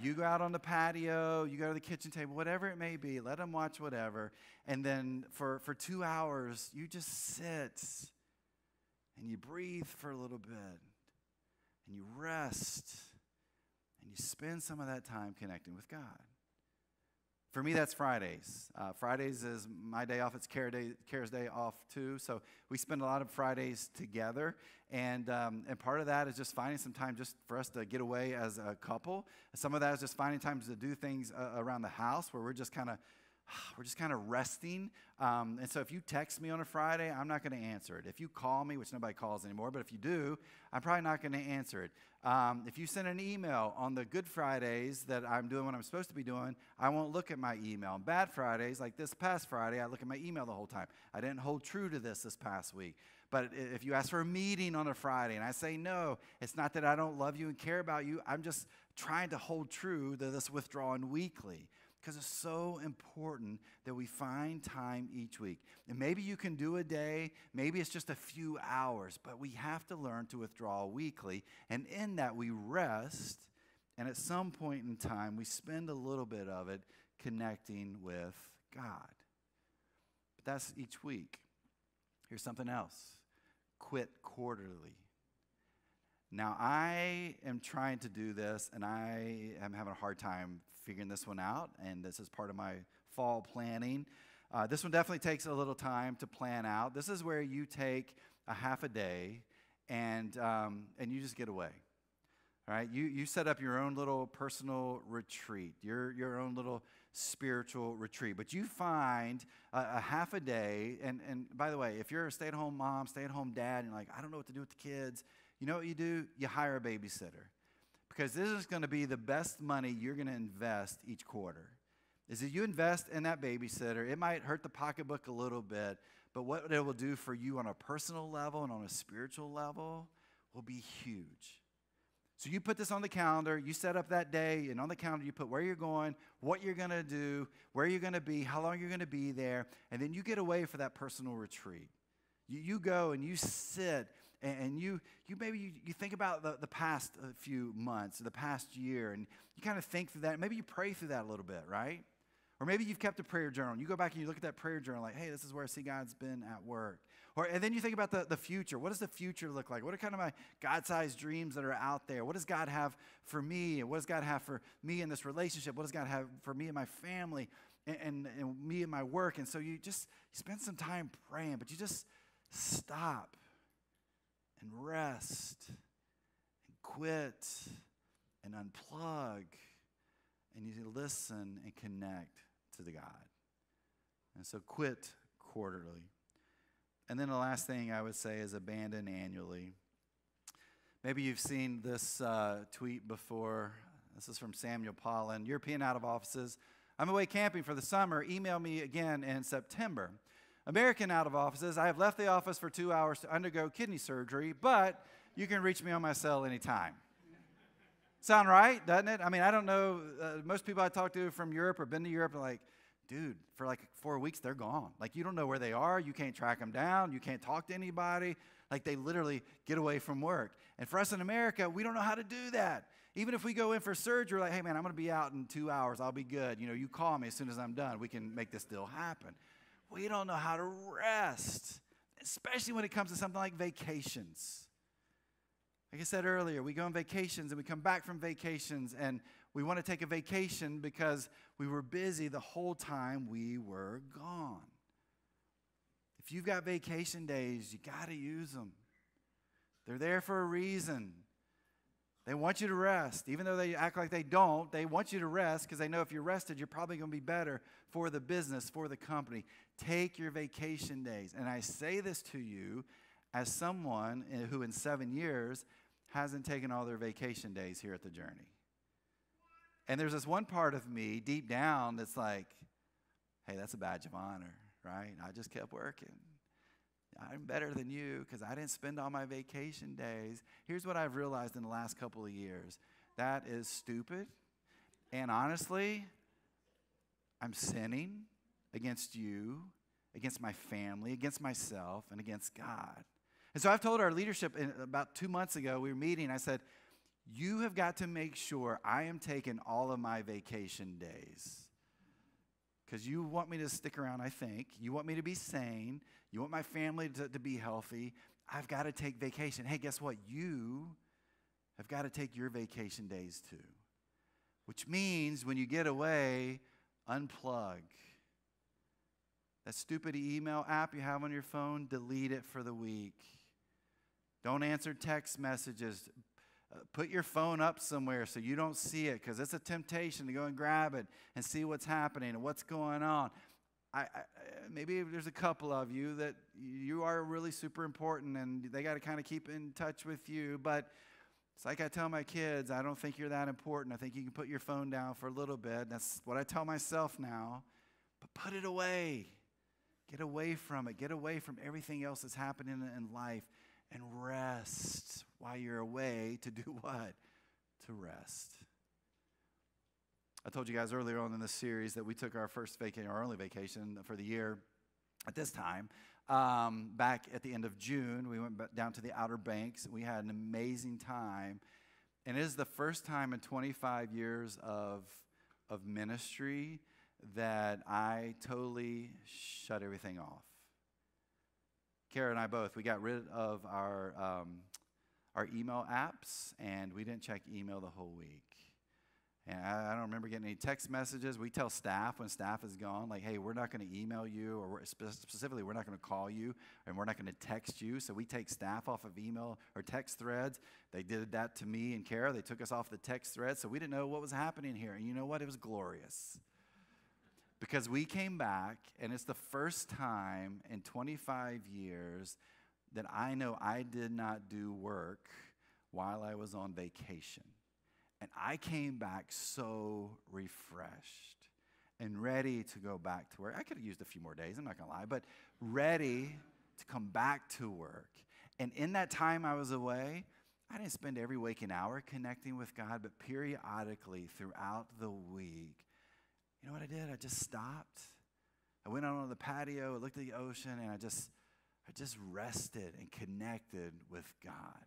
you go out on the patio, you go to the kitchen table, whatever it may be, let them watch whatever. And then for, for two hours, you just sit and you breathe for a little bit and you rest and you spend some of that time connecting with God. For me, that's Fridays. Uh, Fridays is my day off. It's Kara day, Kara's day off too. So we spend a lot of Fridays together, and um, and part of that is just finding some time just for us to get away as a couple. Some of that is just finding times to do things uh, around the house where we're just kind of we're just kind of resting. Um, and so if you text me on a Friday, I'm not going to answer it. If you call me, which nobody calls anymore, but if you do, I'm probably not going to answer it. Um, if you send an email on the Good Fridays that I'm doing what I'm supposed to be doing, I won't look at my email. On bad Fridays, like this past Friday, I look at my email the whole time. I didn't hold true to this this past week. But if you ask for a meeting on a Friday and I say no, it's not that I don't love you and care about you. I'm just trying to hold true to this withdrawing weekly because it's so important that we find time each week. And maybe you can do a day, maybe it's just a few hours, but we have to learn to withdraw weekly. And in that, we rest, and at some point in time, we spend a little bit of it connecting with God. But that's each week. Here's something else quit quarterly. Now, I am trying to do this, and I am having a hard time figuring this one out, and this is part of my fall planning. Uh, this one definitely takes a little time to plan out. This is where you take a half a day and, um, and you just get away. All right, you, you set up your own little personal retreat, your, your own little spiritual retreat. But you find a, a half a day, and, and by the way, if you're a stay at home mom, stay at home dad, and you're like, I don't know what to do with the kids, you know what you do? You hire a babysitter because this is going to be the best money you're going to invest each quarter. Is that you invest in that babysitter, it might hurt the pocketbook a little bit, but what it will do for you on a personal level and on a spiritual level will be huge. So you put this on the calendar, you set up that day, and on the calendar you put where you're going, what you're going to do, where you're going to be, how long you're going to be there, and then you get away for that personal retreat. You, you go and you sit and you, you maybe you, you think about the, the past uh, few months, the past year, and you kind of think through that. Maybe you pray through that a little bit, right? Or maybe you've kept a prayer journal. You go back and you look at that prayer journal, like, hey, this is where I see God's been at work. Or, and then you think about the, the future. What does the future look like? What are kind of my God sized dreams that are out there? What does God have for me? And what does God have for me in this relationship? What does God have for me and my family and, and, and me and my work? And so you just spend some time praying, but you just stop and rest and quit and unplug and you listen and connect to the God. And so quit quarterly. And then the last thing I would say is abandon annually. Maybe you've seen this uh, tweet before. This is from Samuel Pollan, European out of offices. I'm away camping for the summer. Email me again in September. American out of offices. I have left the office for two hours to undergo kidney surgery, but you can reach me on my cell anytime. Sound right, doesn't it? I mean, I don't know. Uh, most people I talk to from Europe or been to Europe are like, dude, for like four weeks, they're gone. Like, you don't know where they are. You can't track them down. You can't talk to anybody. Like, they literally get away from work. And for us in America, we don't know how to do that. Even if we go in for surgery, like, hey, man, I'm going to be out in two hours. I'll be good. You know, you call me as soon as I'm done. We can make this deal happen. We don't know how to rest, especially when it comes to something like vacations. Like I said earlier, we go on vacations and we come back from vacations and we want to take a vacation because we were busy the whole time we were gone. If you've got vacation days, you got to use them. They're there for a reason. They want you to rest. Even though they act like they don't, they want you to rest because they know if you're rested, you're probably going to be better for the business, for the company. Take your vacation days. And I say this to you as someone who, in seven years, hasn't taken all their vacation days here at the journey. And there's this one part of me deep down that's like, hey, that's a badge of honor, right? I just kept working. I'm better than you because I didn't spend all my vacation days. Here's what I've realized in the last couple of years that is stupid. And honestly, I'm sinning against you, against my family, against myself, and against God. And so I've told our leadership about two months ago, we were meeting, I said, You have got to make sure I am taking all of my vacation days. Because you want me to stick around, I think. You want me to be sane. You want my family to, to be healthy. I've got to take vacation. Hey, guess what? You have got to take your vacation days too. Which means when you get away, unplug. That stupid email app you have on your phone, delete it for the week. Don't answer text messages. Uh, put your phone up somewhere so you don't see it because it's a temptation to go and grab it and see what's happening and what's going on. I, I, maybe there's a couple of you that you are really super important and they got to kind of keep in touch with you. But it's like I tell my kids, I don't think you're that important. I think you can put your phone down for a little bit. That's what I tell myself now. But put it away. Get away from it. Get away from everything else that's happening in life and rest while you're away to do what? To rest. I told you guys earlier on in the series that we took our first vacation, our only vacation for the year at this time. Um, back at the end of June, we went down to the Outer Banks. We had an amazing time. And it is the first time in 25 years of, of ministry that I totally shut everything off. Kara and I both, we got rid of our, um, our email apps and we didn't check email the whole week. And I, I, don't remember getting any text messages. We tell staff when staff is gone, like, hey, we're not going to email you, or specifically, we're not going to call you, and we're not going to text you. So we take staff off of email or text threads. They did that to me and Kara. They took us off the text thread, so we didn't know what was happening here. And you know what? It was glorious because we came back, and it's the first time in 25 years that I know I did not do work while I was on vacation. And I came back so refreshed and ready to go back to work. I could have used a few more days, I'm not gonna lie, but ready to come back to work. And in that time I was away, I didn't spend every waking hour connecting with God, but periodically throughout the week, you know what I did? I just stopped. I went out on the patio, I looked at the ocean, and I just, I just rested and connected with God.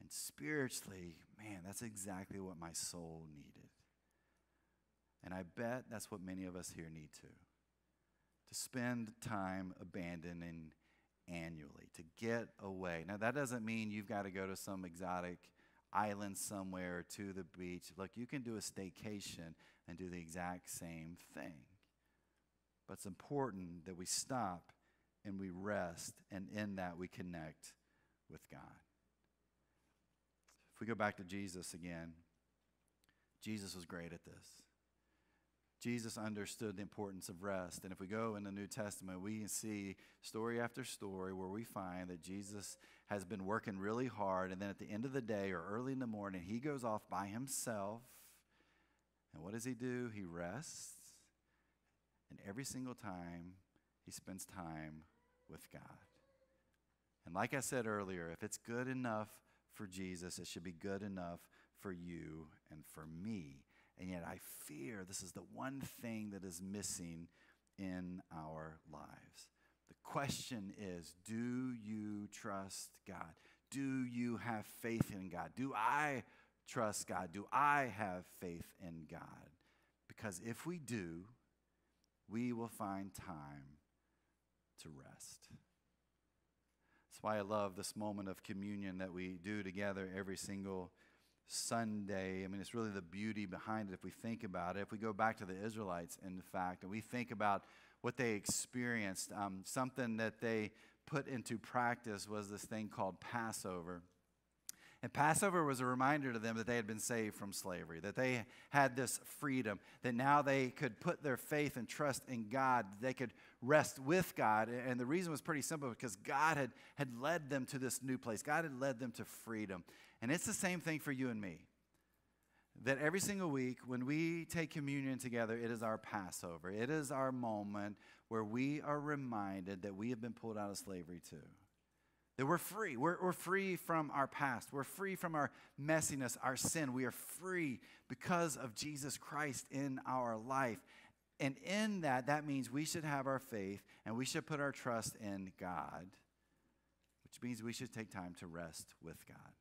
And spiritually, man, that's exactly what my soul needed. And I bet that's what many of us here need to. To spend time abandoning annually, to get away. Now, that doesn't mean you've got to go to some exotic island somewhere to the beach. Look, you can do a staycation and do the exact same thing. But it's important that we stop and we rest, and in that we connect with God. If we go back to Jesus again, Jesus was great at this. Jesus understood the importance of rest. And if we go in the New Testament, we see story after story where we find that Jesus has been working really hard. And then at the end of the day or early in the morning, he goes off by himself and what does he do? He rests. And every single time, he spends time with God. And like I said earlier, if it's good enough for Jesus, it should be good enough for you and for me. And yet I fear this is the one thing that is missing in our lives. The question is do you trust God? Do you have faith in God? Do I trust God? Do I have faith in God? Because if we do, we will find time to rest. That's why I love this moment of communion that we do together every single Sunday. I mean, it's really the beauty behind it if we think about it. If we go back to the Israelites, in fact, and we think about what they experienced, um, something that they put into practice was this thing called Passover. And Passover was a reminder to them that they had been saved from slavery, that they had this freedom, that now they could put their faith and trust in God, they could rest with God. And the reason was pretty simple because God had, had led them to this new place, God had led them to freedom. And it's the same thing for you and me. That every single week, when we take communion together, it is our Passover. It is our moment where we are reminded that we have been pulled out of slavery too. That we're free. We're, we're free from our past. We're free from our messiness, our sin. We are free because of Jesus Christ in our life. And in that, that means we should have our faith and we should put our trust in God, which means we should take time to rest with God.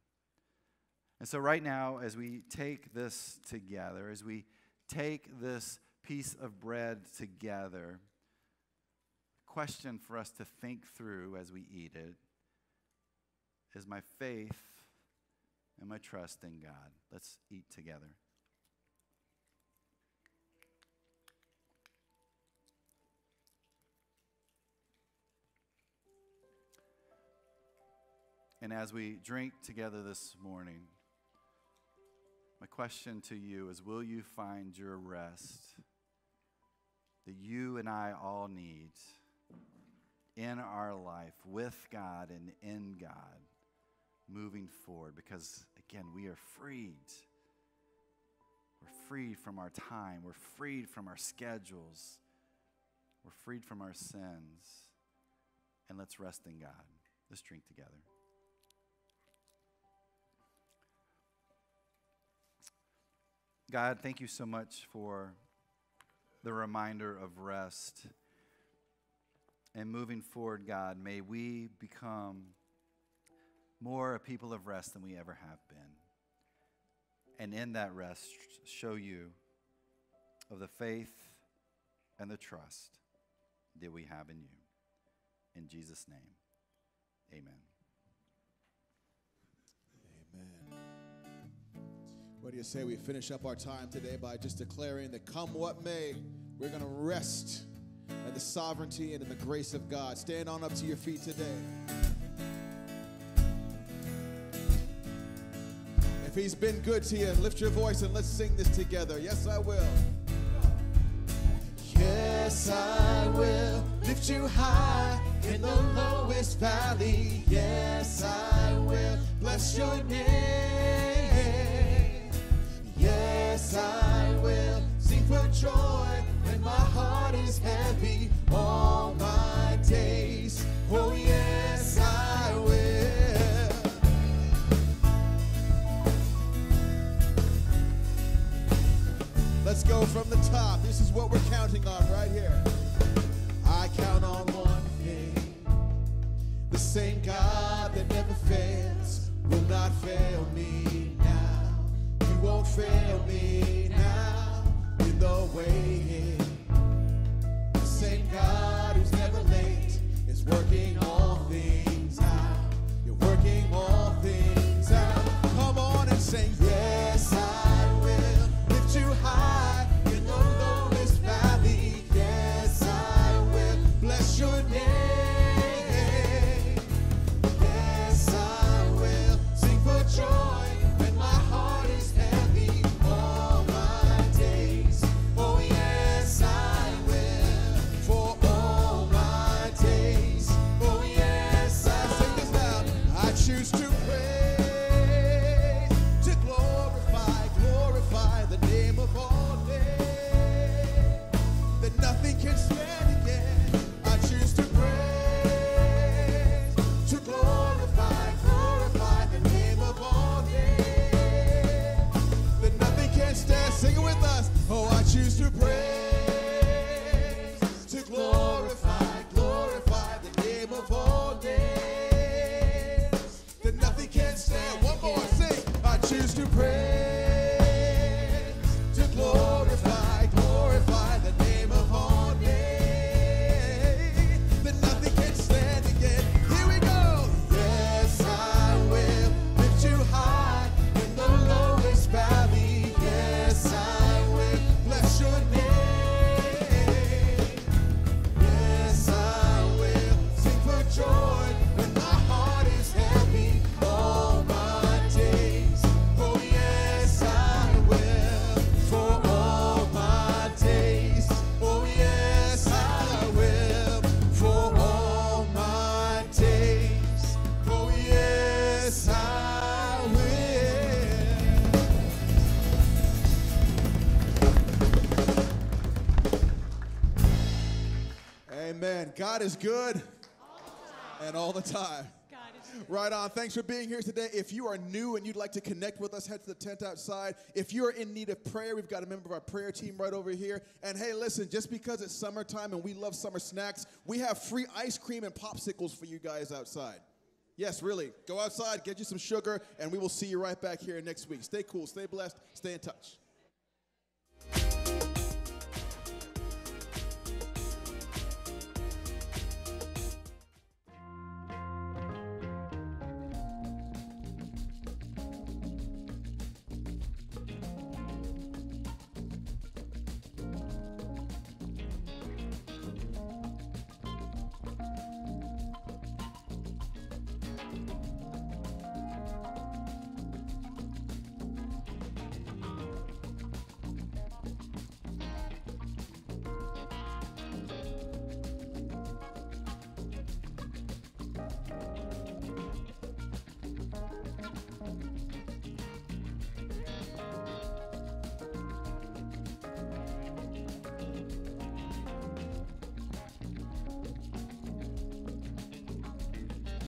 And so, right now, as we take this together, as we take this piece of bread together, the question for us to think through as we eat it is my faith and my trust in God. Let's eat together. And as we drink together this morning, my question to you is Will you find your rest that you and I all need in our life with God and in God moving forward? Because, again, we are freed. We're freed from our time, we're freed from our schedules, we're freed from our sins. And let's rest in God. Let's drink together. God, thank you so much for the reminder of rest. And moving forward, God, may we become more a people of rest than we ever have been. And in that rest, show you of the faith and the trust that we have in you. In Jesus' name, amen. What do you say we finish up our time today by just declaring that come what may, we're going to rest in the sovereignty and in the grace of God. Stand on up to your feet today. If he's been good to you, lift your voice and let's sing this together. Yes, I will. Yes, I will lift you high in the lowest valley. Yes, I will bless your name. Yes, I will sing for joy when my heart is heavy all my days. Oh, yes, I will. Let's go from the top. This is what we're counting on right here. I count on one thing. The same God that never fails will not fail me won't fail me now in the waiting. The same God who's never late is working all God is good and all the time. Right on. Thanks for being here today. If you are new and you'd like to connect with us, head to the tent outside. If you're in need of prayer, we've got a member of our prayer team right over here. And hey, listen, just because it's summertime and we love summer snacks, we have free ice cream and popsicles for you guys outside. Yes, really. Go outside, get you some sugar, and we will see you right back here next week. Stay cool, stay blessed, stay in touch.